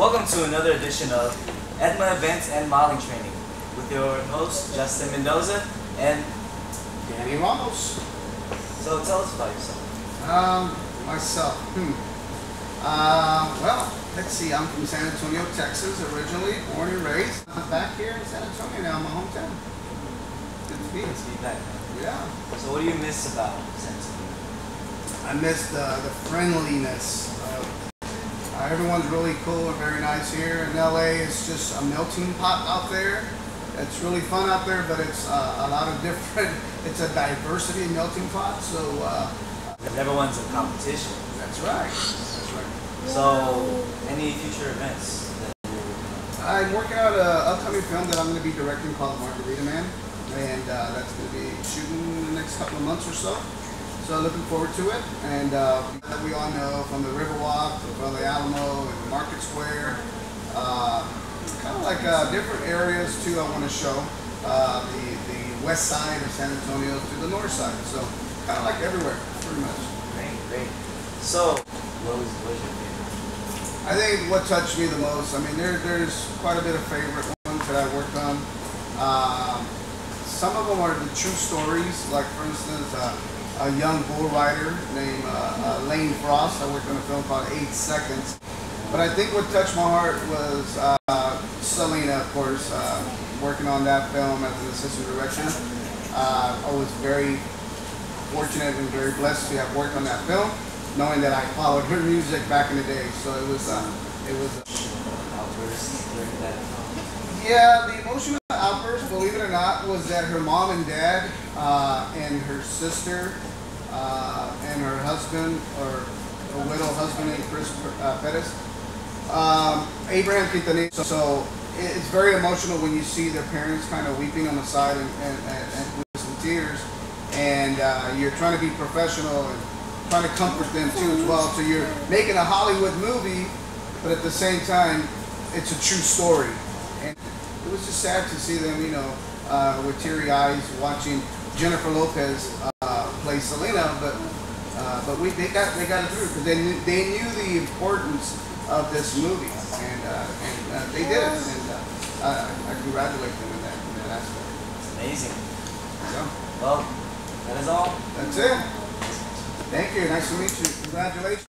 Welcome to another edition of Edma Events and Modeling Training with your host, Justin Mendoza. And Danny Ramos. so tell us about yourself. Um, myself. Hmm. Uh, well, let's see. I'm from San Antonio, Texas, originally, born and raised. I'm back here in San Antonio now, my hometown. Good to be. Let's be back. Yeah. So, what do you miss about San Antonio? I miss the, the friendliness. Of, uh, everyone's really cool and very nice here. In LA, it's just a melting pot out there. It's really fun out there, but it's uh, a lot of different. It's a diversity melting pot. So uh, Everyone's in competition. that's right. That's right. So, any future events? I'm working on an upcoming film that I'm going to be directing called Margarita Man, and uh, that's going to be shooting in the next couple of months or so. So looking forward to it. And uh, that we all know from the Riverwalk, from the Alamo, and Market Square, uh, kind of like uh, different areas too. I want to show uh, the the west side of San Antonio to the north side. So kind of like everywhere, pretty much. great, great. So, what was, what was your favorite? I think what touched me the most, I mean, there, there's quite a bit of favorite ones that I worked on. Um, some of them are the true stories, like for instance, uh, a young bull rider named uh, uh, Lane Frost. I worked on a film called Eight Seconds. But I think what touched my heart was uh, Selena, of course, uh, working on that film as an assistant director. Uh, I was very fortunate and very blessed to have worked on that film, knowing that I followed her music back in the day. So it was, uh, it was. Outbursts during that film? Yeah, the emotional outburst, believe it or not, was that her mom and dad uh, and her sister uh, and her husband, or a widow husband named Chris uh, Pettis, um, Abraham Quintanilla. So, so it's very emotional when you see their parents kind of weeping on the side and, and, and, and with some tears, and uh, you're trying to be professional and trying to comfort them too as well. So you're making a Hollywood movie, but at the same time, it's a true story. And it was just sad to see them, you know, uh, with teary eyes watching Jennifer Lopez uh, play Selena, but uh, but we they got they got it through because they knew, they knew the importance of this movie, and uh, and uh, they did it, and uh, I, I congratulate them in that in that aspect. It's amazing. So Well, that is all. that's it. Thank you. Nice to meet you. Congratulations.